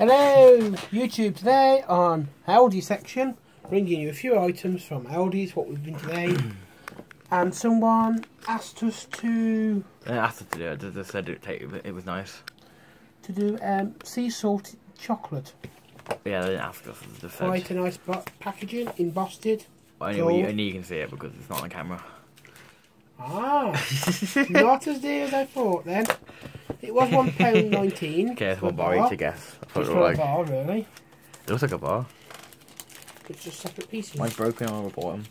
Hello, YouTube today on Aldi section, bringing you a few items from Aldi's, what we've been today. and someone asked us to I asked her to do it. They- said it, take, it was nice. to do um, sea salt chocolate. Yeah, they didn't ask us. They just Quite a nice packaging, embossed. Only, you, gold. only you can see it because it's not on camera. Ah, not as dear as I thought then. It was one pound nineteen. Okay, for a someone borrowed bar. to guess. I thought Just it for looked a like. bar, really. It looks like a bar. It's just separate pieces. Mine's broken on the bottom.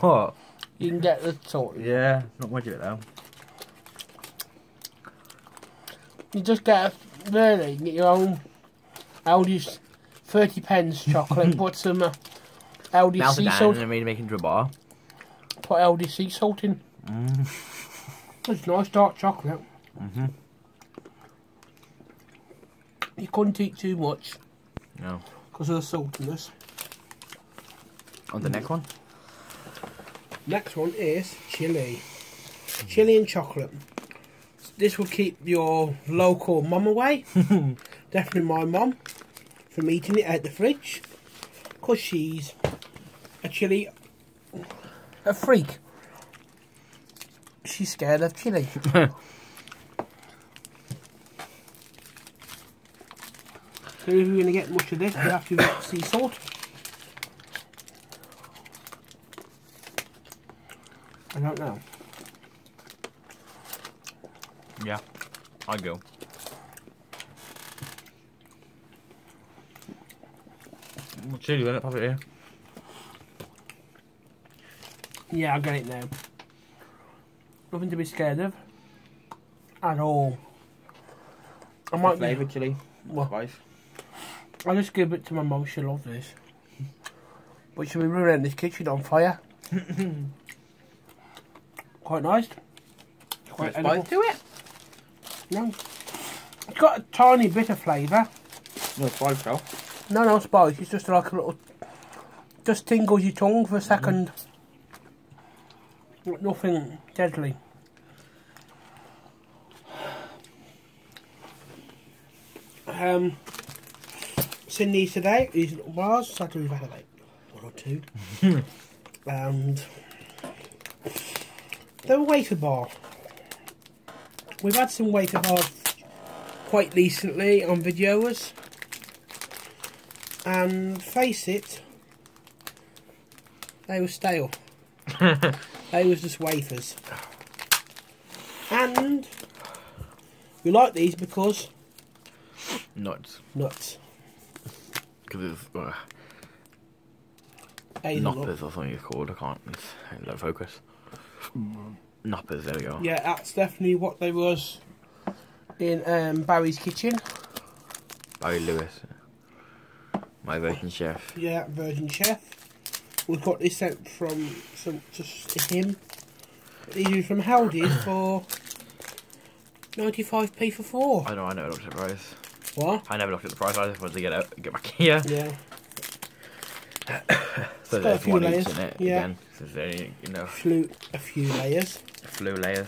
What? You can get the salt. Yeah, not much of it though. You just get a, really get your own Aldi's thirty pence chocolate. put some uh, Aldi Melt it sea down salt. and made it into a bar. Put Aldi sea salt in. Mm. It's nice dark chocolate. hmm You couldn't eat too much No. because of the saltiness. On the next one. Next one is chili. Chili and chocolate. This will keep your local mum away. Definitely my mum from eating it out the fridge. Because she's a chili a freak. She's scared of chili. So if we're going to get much of this, you have to get sea salt. I don't know. Yeah, I'll go. What's chili in it? Pop it here. Yeah, I get it now. Nothing to be scared of. At all. I might Flavoured chili. What? Spice. I'll just give it to my mum, she'll love this. But she'll be ruining this kitchen on fire. Quite nice. Quite edible. to it? No. It's got a tiny bit of flavour. No spice though. No, no spice. It's just like a little. Just tingles your tongue for a mm-hmm. second. Nothing deadly. Um, seen these today. These little bars. Sadly, we've had like one or two. and they're a wafer bar. We've had some wafer bars quite recently on videos and face it, they were stale. they was just wafers. And we like these because Nuts. nuts. Because it's uh, knoppers or something it's called. I can't. It's low focus. Knoppers. There we go. Yeah, that's definitely what they was in um, Barry's kitchen. Barry Lewis. My virgin chef. Yeah, Virgin Chef. We've got this sent from some just to him. These are from Aldi's for 95p for four. I know. I never looked at the price. What? I never looked at the price. I just wanted to get out, get back here. Yeah. So there's few one layers, each in it yeah. again. So there's only, you know, Flew a few layers. flu layers.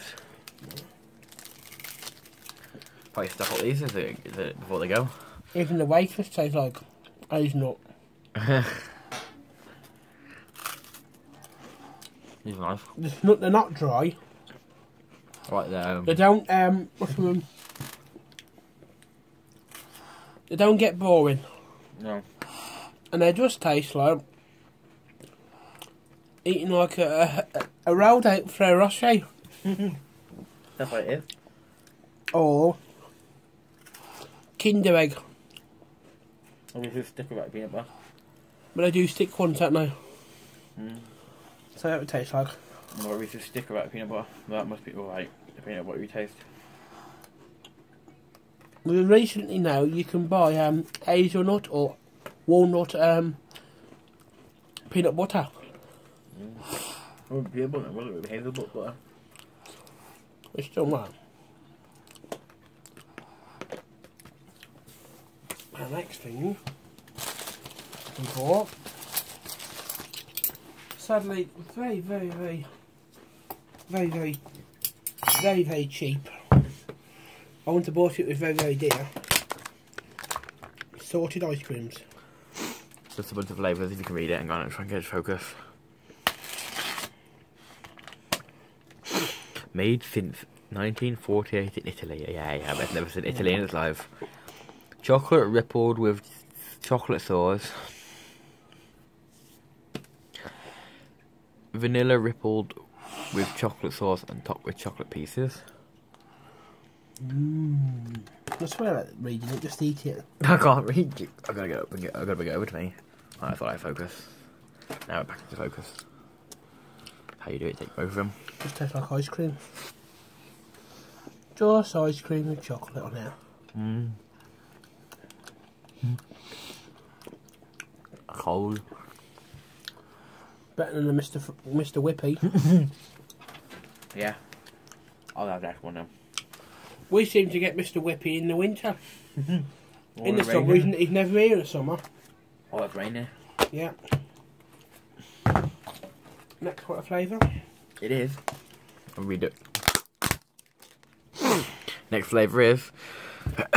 Probably stuff all these is it, is it before they go. Even the waitress taste like hazelnut. These are nice. They're not, they're not dry. Right there. Um, They don't um what's the name? They don't get boring, no. and they just taste like eating like a a, a rolled out Ferrero Rocher That's what it is. or Kinder Egg. I'll just stick with that peanut butter. But I do stick ones, don't they? Mm. So that would taste like. Or we just stick with that peanut butter. That must be alright. The peanut butter you taste. We recently know you can buy um hazelnut or walnut um peanut butter. Oh, butter. Well, it would be hazelnut butter. It's still not. The next thing we bought. Sadly, very, very, very very, very, very, very cheap. I wouldn't have bought it. It was very, very dear. Sorted ice creams. Just a bunch of flavours if you can read it. I'm trying to get it focus. Made since 1948 in Italy. Yeah, yeah, I've never seen Italy in its life. Chocolate rippled with chocolate sauce. Vanilla rippled with chocolate sauce and topped with chocolate pieces. Mmm. I swear at reading it, just eat it. I can't read you. I gotta get up and get. I gotta bring it over to me. I thought I focus. Now we're back into focus. How you do it? Take both of them. Just tastes like ice cream. Just ice cream with chocolate on it. Mm. Cold. Better than the Mr. F- Mr. Whippy. Yeah. I'll have that one now. we seem to get Mr. Whippy in the winter. in the summer, he's, he's never here in the summer. Oh, it's raining. Yeah. Next, what a flavour? It is. I'll read it. Next flavour is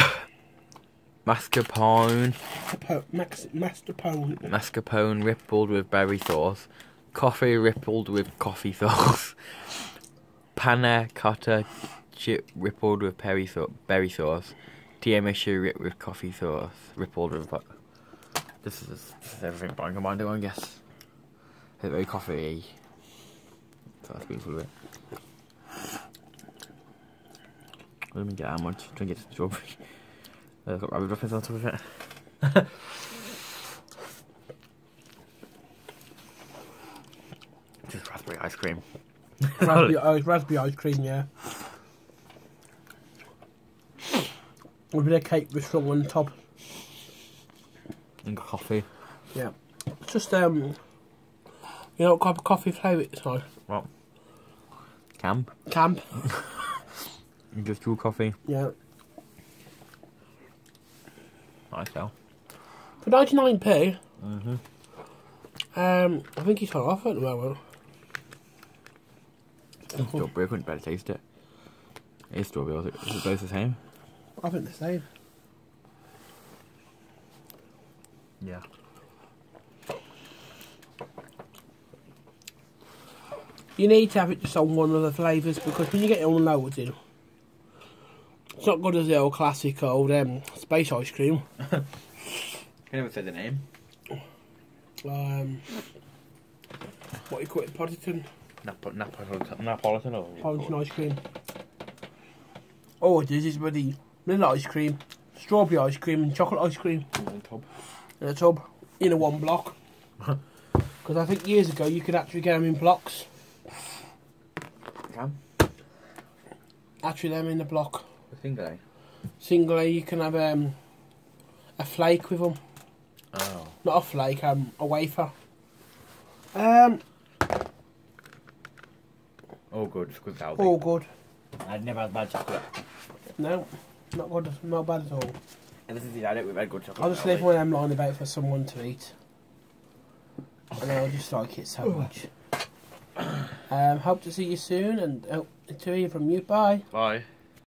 mascarpone. Po- Max, mascarpone. Mascarpone rippled with berry sauce. Coffee rippled with coffee sauce. Panna cotta chip rippled with berry, sau- berry sauce. Tiramisu ripped with coffee sauce. Rippled with. This is, this is everything I can combine, I guess. It's very coffee So that's beautiful of it. Let me get how much. Try and get strawberry. I've got rabbit droppings on top of it. Just raspberry ice cream. raspberry, it's raspberry ice cream, yeah. With a bit of cake with strong on top. And coffee. Yeah. It's just, um, you know what type of coffee flavour it's like? Well, camp. Camp. Industrial coffee. Yeah. Nice though. For 99p, Mm-hmm. um, I think he's on offer at the moment. Strawberry, I couldn't better taste it. It's strawberry, is it, is it both the same? I think the same. Yeah. You need to have it just on one of the flavours because when you get it on loads in, it's not good as the old classic old um, space ice cream. Can never say the name. Um, what you call it, Podditon? Nap- Napolitan, Napolitan or Podditon ice cream. Oh, it is is bloody vanilla ice cream, strawberry ice cream, and chocolate ice cream on top. in a tub in a one block. Because I think years ago you could actually get them in blocks. Cam? Actually, them in the block. The thing guy. Singly, you can have um, a flake with them. Oh. Not a flake, um, a wafer. Um, Oh, good. It's good salty. all good. I'd never had bad chocolate. No, not good. Not bad at all. Ever since you had it, we've had good chocolate. I'll just leave one of them lying about for someone to eat. And I'll just like it so much. Um, hope to see you soon and hope to hear from you. Bye. Bye.